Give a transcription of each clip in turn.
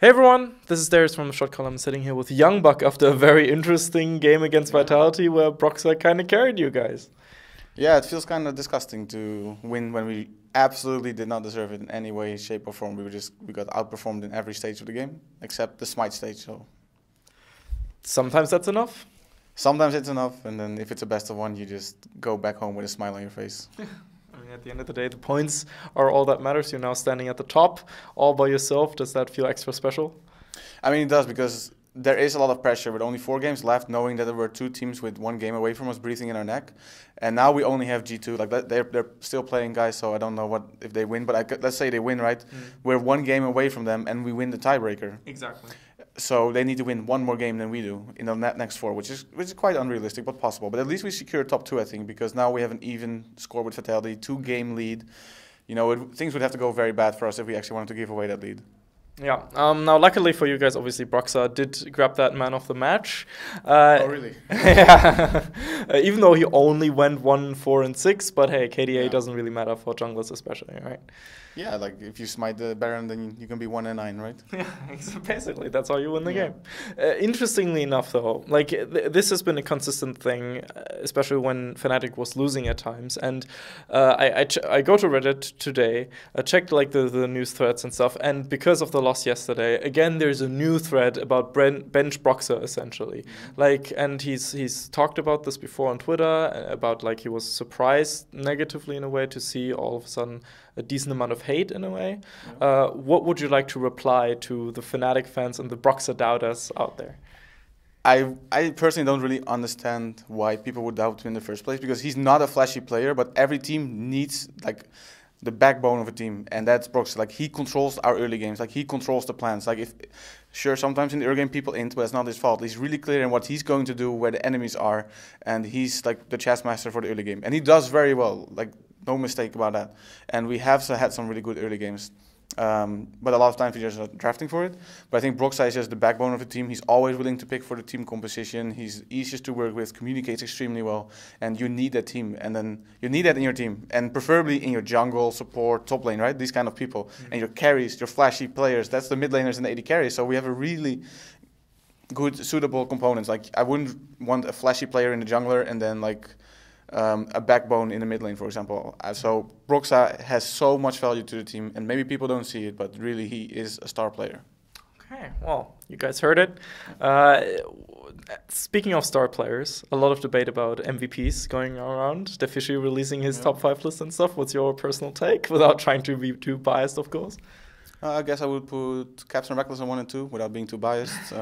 Hey everyone, this is Darius from the Shotcaller sitting here with Youngbuck after a very interesting game against Vitality where Broxah kind of carried you guys. Yeah, it feels kind of disgusting to win when we absolutely did not deserve it in any way, shape, or form. We were just we got outperformed in every stage of the game except the smite stage. So sometimes that's enough. Sometimes it's enough, and then if it's a best of one, you just go back home with a smile on your face. Mean, at the end of the day, the points are all that matters. You're now standing at the top, all by yourself. Does that feel extra special? I mean, it does because there is a lot of pressure with only four games left, knowing that there were two teams with one game away from us breathing in our neck, and now we only have G2. Like they're they're still playing guys, so I don't know what if they win, but I let's say they win, right? Mm. We're one game away from them, and we win the tiebreaker. Exactly. So they need to win one more game than we do in the next four, which is which is quite unrealistic but possible. But at least we secure top two, I think, because now we have an even score with Vitality, two game lead. You know, it, things would have to go very bad for us if we actually wanted to give away that lead. Yeah. Um, now, luckily for you guys, obviously, Broxah did grab that man of the match. Uh, oh, really? yeah. even though he only went one, four, and six, but hey, KDA yeah. doesn't really matter for junglers, especially, right? Yeah, like if you smite the Baron, then you can be one and nine, right? Yeah, basically that's how you win the yeah. game. Uh, interestingly enough, though, like th this has been a consistent thing, uh, especially when Fnatic was losing at times. And uh, I I, I, go to Reddit today, I checked like the, the news threads and stuff, and because of the loss yesterday, again there's a new thread about Bren bench Broxah essentially. Like, and he's he's talked about this before on Twitter uh, about like he was surprised negatively in a way to see all of a sudden a decent amount of hate in a way. Yeah. Uh, what would you like to reply to the Fnatic fans and the Broxah doubters out there? I, I personally don't really understand why people would doubt him in the first place because he's not a flashy player, but every team needs like the backbone of a team, and that's Broxah. Like he controls our early games, like he controls the plans. Like if sure sometimes in the early game people int, but it's not his fault. He's really clear in what he's going to do, where the enemies are, and he's like the chess master for the early game, and he does very well. Like no mistake about that. And we have had some really good early games. Um, but a lot of times we just are drafting for it. But I think Broxah is just the backbone of the team. He's always willing to pick for the team composition. He's easiest to work with, communicates extremely well, and you need that team. And then you need that in your team, and preferably in your jungle, support, top lane, right? These kind of people, mm-hmm. and your carries, your flashy players. That's the mid laners and the AD carries. So we have a really good, suitable components. Like I wouldn't want a flashy player in the jungler and then like um, a backbone in the mid lane, for example. Uh, so Broxah has so much value to the team, and maybe people don't see it, but really he is a star player. Okay, well, you guys heard it. Uh, speaking of star players, a lot of debate about MVPs going around. Deficio releasing his yeah. top five list and stuff. What's your personal take, without trying to be too biased, of course? Uh, I guess I would put Caps and Rekkles on one and two, without being too biased.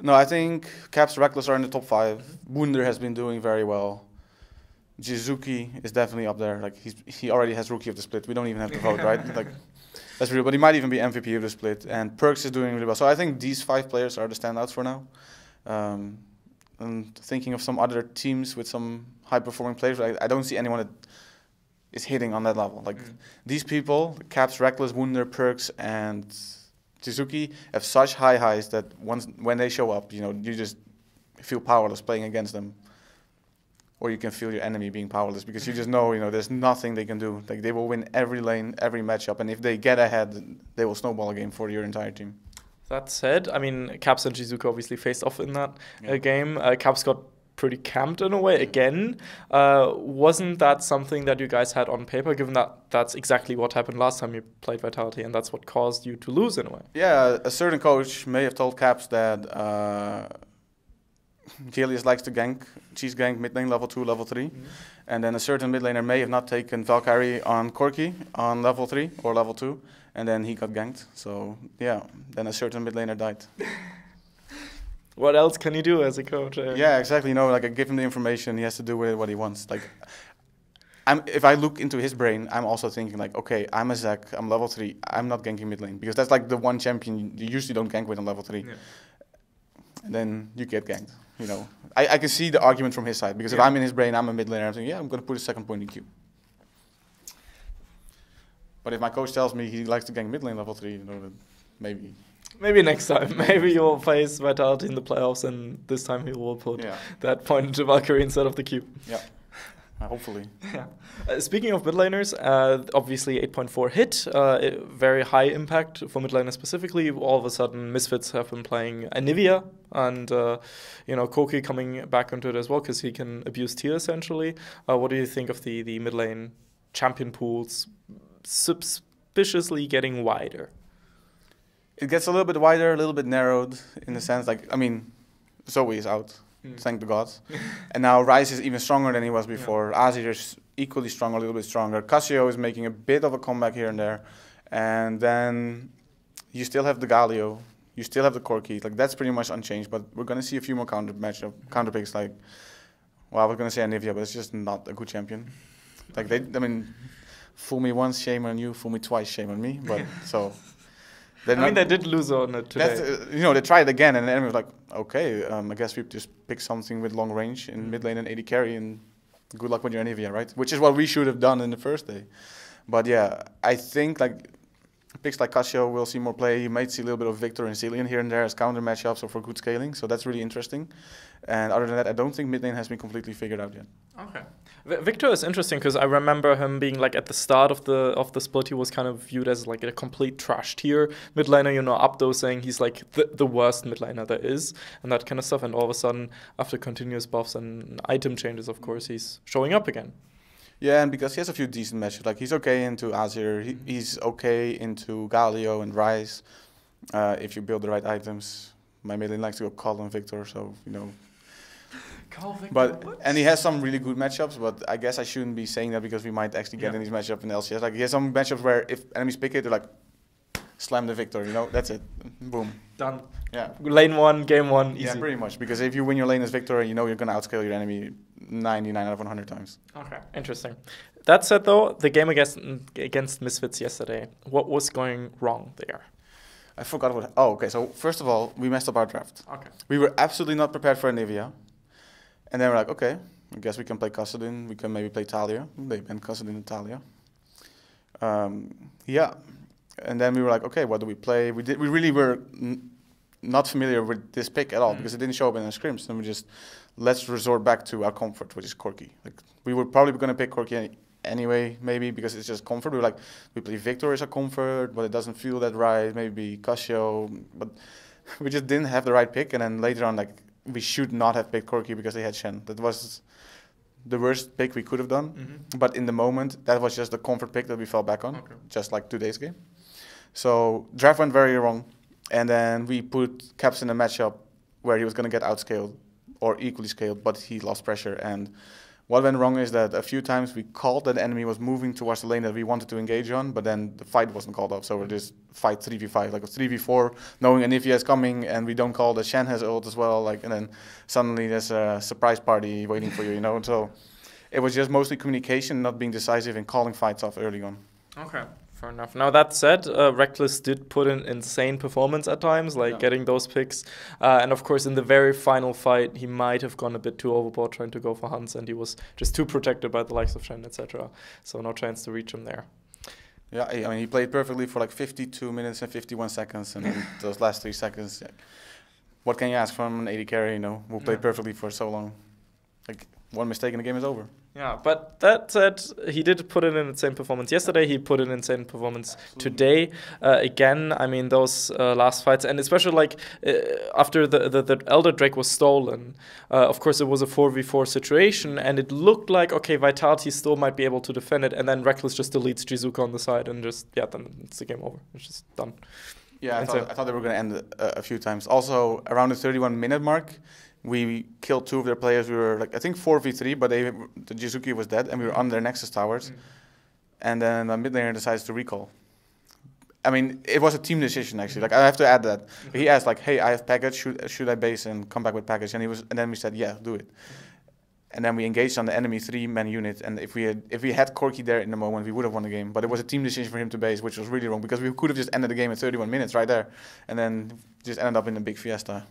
No, I think Caps Rekkles are in the top five. Wunder has been doing very well. Jiizuke is definitely up there. Like he's he already has rookie of the split. We don't even have to vote, right? Like that's real. But he might even be MVP of the split. And Perkz is doing really well. So I think these five players are the standouts for now. Um, and thinking of some other teams with some high performing players, I, I don't see anyone that is hitting on that level. Like mm. these people, Caps, Rekkles, Wunder, Perkz, and Jiizuke have such high highs that once when they show up, you know, you just feel powerless playing against them. Or you can feel your enemy being powerless because you just know, you know, there's nothing they can do. Like they will win every lane, every matchup, and if they get ahead, they will snowball a game for your entire team. That said, I mean, Caps and Jiizuke obviously faced off in that yeah. uh, game. Uh, Caps got pretty camped in a way again. Uh, wasn't that something that you guys had on paper, given that that's exactly what happened last time you played Vitality and that's what caused you to lose in a way? Yeah, a certain coach may have told Caps that uh, likes to gank, cheese gank mid lane level 2, level 3. Mm -hmm. And then a certain mid laner may have not taken Valkyrie on Corki on level 3 or level 2. And then he got ganked. So, yeah, then a certain mid laner died. what else can you do as a coach? Uh, yeah, exactly. You know, like I give him the information, he has to do with what he wants. Like, I'm, if I look into his brain, I'm also thinking like, okay, I'm a Zac, I'm level three, I'm not ganking mid lane because that's like the one champion you usually don't gank with on level three. Yeah. And then you get ganked. You know, I, I can see the argument from his side because yeah. if I'm in his brain, I'm a mid laner. I'm thinking, yeah, I'm gonna put a second point in queue. But if my coach tells me he likes to gank mid lane level three, you know, then maybe Maybe next time. Maybe you'll face Vitality in the playoffs, and this time he will put yeah. that point into Valkyrie instead of the cube. Yeah. Uh, hopefully. Yeah. Uh, speaking of mid laners, uh, obviously 8.4 hit, uh, very high impact for mid laners specifically. All of a sudden, Misfits have been playing Anivia, and uh, you know Corki coming back into it as well because he can abuse tier essentially. Uh, what do you think of the the mid lane champion pools suspiciously getting wider? It gets a little bit wider, a little bit narrowed in the sense like I mean, Zoe is out, hmm. thank the gods, and now Ryze is even stronger than he was before. Azir is equally strong, a little bit stronger. Casio is making a bit of a comeback here and there, and then you still have the Galio, you still have the Corki. Like that's pretty much unchanged, but we're gonna see a few more counter matchup uh, counter picks like. Well, I was gonna say Anivia, but it's just not a good champion. Like they, I mean, fool me once, shame on you. Fool me twice, shame on me. But so. I they're mean, not- they did lose on it today. uh, you know, they tried again, and the enemy was like, okay, um, I guess we just pick something with long range in mid lane and AD carry, and good luck with your Anivia, right? Which is what we should have done in the first day. But yeah, I think like picks like Casio will see more play. You might see a little bit of Viktor and Zilean here and there as counter matchups or for good scaling, so that's really interesting. And other than that, I don't think mid lane has been completely figured out yet. Okay. V- Viktor is interesting because I remember him being like at the start of the of the split, he was kind of viewed as like a complete trash tier mid laner. You know, Abdo saying he's like the, the worst mid laner there is, and that kind of stuff. And all of a sudden, after continuous buffs and item changes, of course, he's showing up again. Yeah, and because he has a few decent matches, like he's okay into Azir, he, he's okay into Galio and Ryze. Uh, if you build the right items, my lane likes to go call on Viktor, so you know. But and he has some really good matchups, but I guess I shouldn't be saying that because we might actually get Yeah. in these matchups in LCS. Like he has some matchups where if enemies pick it, they're like, slam the Viktor, you know, that's it, boom. done. Yeah. Lane one, game one, easy. Yeah, pretty much. Because if you win your lane as Viktor, you know you're gonna outscale your enemy 99 out of 100 times. Okay, interesting. That said, though, the game against against Misfits yesterday, what was going wrong there? I forgot what. Oh, okay. So first of all, we messed up our draft. Okay. We were absolutely not prepared for Anivia. And then we're like, okay, I guess we can play Kassadin. We can maybe play Taliyah. They banned Kassadin and Taliyah. Um, yeah. And then we were like, okay, what do we play? We did. We really were not familiar with this pick at all Mm. because it didn't show up in the scrims. And we just let's resort back to our comfort, which is Corki. Like we were probably going to pick Corki any, anyway, maybe because it's just comfort. We're like, we play Viktor as a comfort, but it doesn't feel that right. Maybe Casio, but we just didn't have the right pick. And then later on, like we should not have picked Corki because they had Shen. That was the worst pick we could have done. Mm-hmm. But in the moment, that was just the comfort pick that we fell back on, Okay. just like today's game. So draft went very wrong, and then we put Caps in a matchup where he was going to get outscaled or equally scaled, but he lost pressure. And what went wrong is that a few times we called that the enemy was moving towards the lane that we wanted to engage on, but then the fight wasn't called off. So we're just fight 3v5, like a 3v4, knowing Anivia is coming, and we don't call that Shen has ult as well. Like, and then suddenly there's a surprise party waiting for you, you know. So it was just mostly communication, not being decisive and calling fights off early on. Okay, fair enough. Now that said, uh, Rekkles did put in insane performance at times, like Yeah. getting those picks, uh, and of course in the very final fight, he might have gone a bit too overboard trying to go for Hans, and he was just too protected by the likes of Shen, etc. So no chance to reach him there. Yeah, I I mean, he played perfectly for like 52 minutes and 51 seconds, and those last three seconds, yeah. what can you ask from an AD carry, you know, who played Yeah. perfectly for so long? Like, one mistake and the game is over. Yeah, but that said, he did put in an insane performance yesterday. He put in an insane performance today. Uh, again, I mean those uh, last fights, and especially like uh, after the, the the Elder Drake was stolen. Uh, of course, it was a four v four situation, and it looked like okay, Vitality still might be able to defend it, and then Rekkles just deletes Jiizuke on the side, and just yeah, then it's the game over. It's just done. Yeah, I thought, so- I thought they were going to end a, a few times. Also, around the 31 minute mark, we killed two of their players. We were like, I think 4v3, but they, the Jiizuke was dead, and we were on their Nexus towers. Mm. And then the mid laner decides to recall. I mean, it was a team decision actually. Like I have to add that mm-hmm. he asked like, "Hey, I have package. Should should I base and come back with package?" And he was, and then we said, "Yeah, do it." And then we engaged on the enemy three-man unit. And if we had if we had Corki there in the moment, we would have won the game. But it was a team decision for him to base, which was really wrong because we could have just ended the game at 31 minutes right there, and then just ended up in a big fiesta.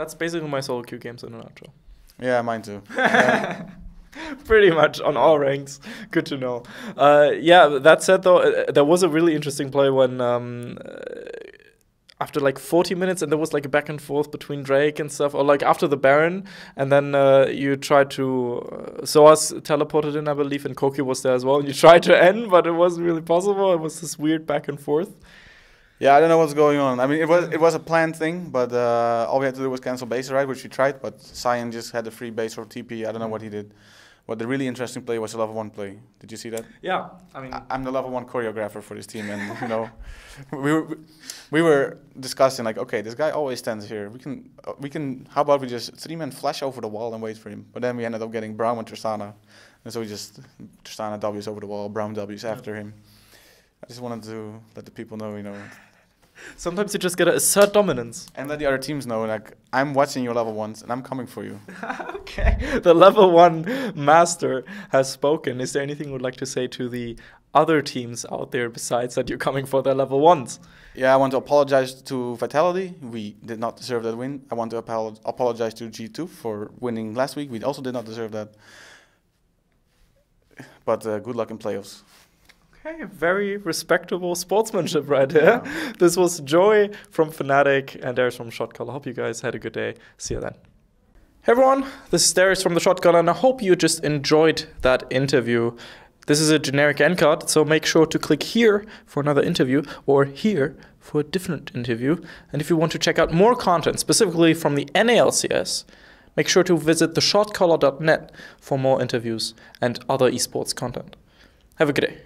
That's basically my solo queue games in a nutshell. Yeah, mine too. Pretty much on all ranks. Good to know. Uh, yeah, that said, though, uh, there was a really interesting play when um, uh, after like 40 minutes and there was like a back and forth between Drake and stuff or like after the Baron and then uh, you tried to uh, Soaz teleported in I believe and Corki was there as well and you tried to end but it wasn't really possible it was this weird back and forth Yeah, I don't know what's going on. I mean, it was it was a planned thing, but uh, all we had to do was cancel base right, which we tried. But Cyan just had a free base for TP. I don't know what he did. But the really interesting play was the level one play. Did you see that? yeah I mean I- I'm the level one choreographer for this team, and you know, we were we were discussing like, okay, this guy always stands here. We can uh, we can. How about we just three men flash over the wall and wait for him? But then we ended up getting Braum and Tristana, and so we just Tristana W's over the wall, Braum W's after him. I just wanted to let the people know, you know, sometimes you just gotta assert dominance and let the other teams know, like I'm watching your level ones and I'm coming for you. okay the level one master has spoken is there anything you would like to say to the other teams out there besides that you're coming for their level ones Yeah, I want to apologize to Vitality. We did not deserve that win. I want to apolo- apologize to G2 for winning last week. We also did not deserve that. But uh, good luck in playoffs. Okay, very respectable sportsmanship right here. This was Joy from Fnatic and Darius from Shotcall. I hope you guys had a good day. See you then. Hey everyone, this is Darius from the Shotcall, and I hope you just enjoyed that interview. This is a generic end card, so make sure to click here for another interview or here for a different interview. And if you want to check out more content, specifically from the NALCS, make sure to visit theshotcaller.net for more interviews and other esports content. Have a good day.